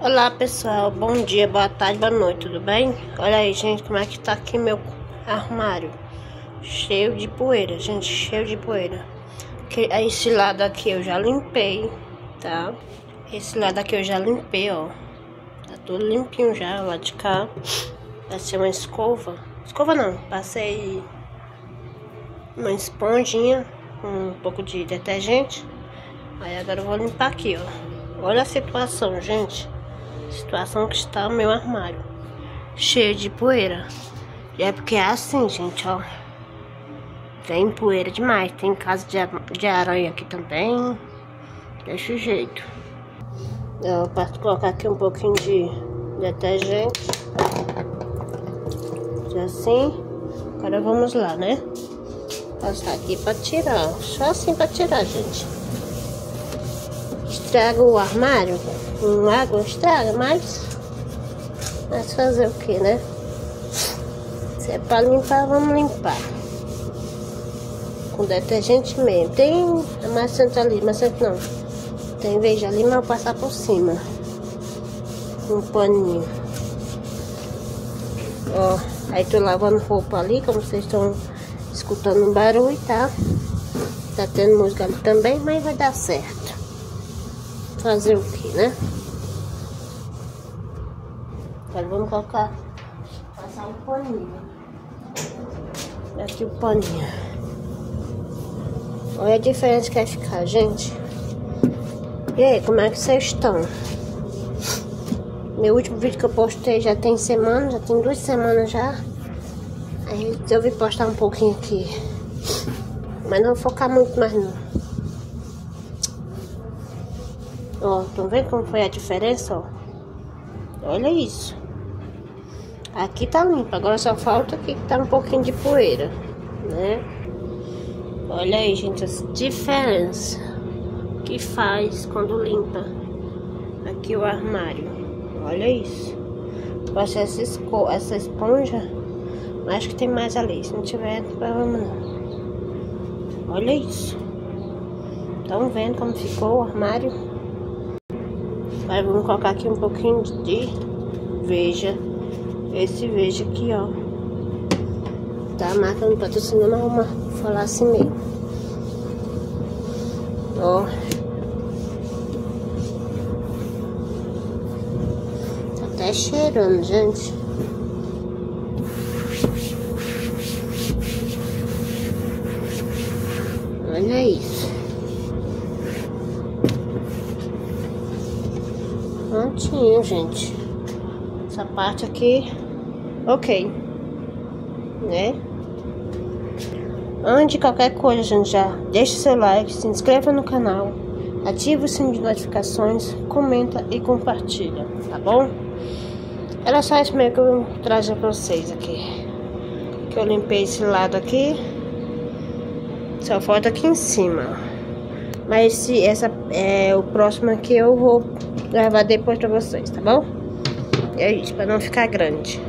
Olá pessoal, bom dia, boa tarde, boa noite, tudo bem? Olha aí gente, como é que tá aqui meu armário? Cheio de poeira, gente, cheio de poeira. Esse lado aqui eu já limpei, tá? Esse lado aqui eu já limpei, ó. Tá tudo limpinho já, lá de cá. Vai ser uma escova. Escova não, passei uma esponjinha um pouco de detergente. Aí agora eu vou limpar aqui, ó. Olha a situação, gente Situação que está o meu armário. Cheio de poeira. E é porque é assim, gente, ó. Tem poeira demais. Tem casa de, aranha aqui também. Desse jeito. Eu posso colocar aqui um pouquinho de detergente. Assim. Agora vamos lá, né? Passar aqui pra tirar. Só assim pra tirar, gente. Estraga o armário com água, estraga, mas... Mas fazer o que, né? Se é pra limpar, vamos limpar. Com detergente mesmo. Tem a macenta ali, macenta não. Tem veja ali, mas passar por cima. Um paninho. Ó, aí tô lavando roupa ali, como vocês estão escutando um barulho, tá? Tá tendo música ali também, mas vai dar certo fazer o que, né? Agora vamos colocar, passar um paninho. Aqui o paninho. Olha a diferença que vai ficar, gente. E aí, como é que vocês estão? Meu último vídeo que eu postei já tem semana, já tem duas semanas já. Aí resolvi postar um pouquinho aqui. Mas não vou focar muito mais não. Ó, estão vendo como foi a diferença, ó? Olha isso. Aqui tá limpo, agora só falta aqui que tá um pouquinho de poeira, né? Olha aí, gente, a diferença que faz quando limpa aqui o armário. Olha isso. Eu achei essa, essa esponja, acho que tem mais ali. Se não tiver, vamos não. Olha isso. Estão vendo como ficou o armário? Aí vamos colocar aqui um pouquinho de veja. Esse veja aqui, ó. Tá marcando patrocínio, mas vamos falar assim mesmo. Ó. Tá até cheirando, gente. Olha isso. Prontinho, gente. Essa parte aqui, ok. Né? Antes de qualquer coisa, gente, já deixa seu like, se inscreva no canal, ative o sininho de notificações, comenta e compartilha, tá bom? Era só isso mesmo que eu trazer pra vocês aqui. Que eu limpei esse lado aqui. Só falta aqui em cima. Mas esse, essa é o próximo aqui eu vou gravar depois pra vocês, tá bom? É isso, pra não ficar grande.